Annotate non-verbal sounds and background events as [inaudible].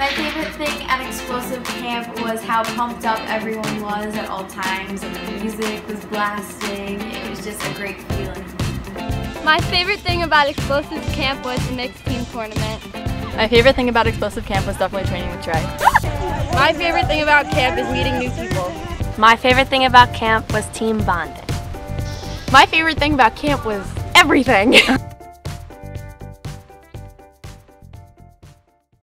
My favorite thing at Xplosive Camp was how pumped up everyone was at all times and the music was blasting. It was just a great feeling. My favorite thing about Xplosive Camp was the mixed team tournament. My favorite thing about Xplosive Camp was definitely training with Trey. My favorite thing about camp is meeting new people. My favorite thing about camp was team bonding. My favorite thing about camp was everything. [laughs]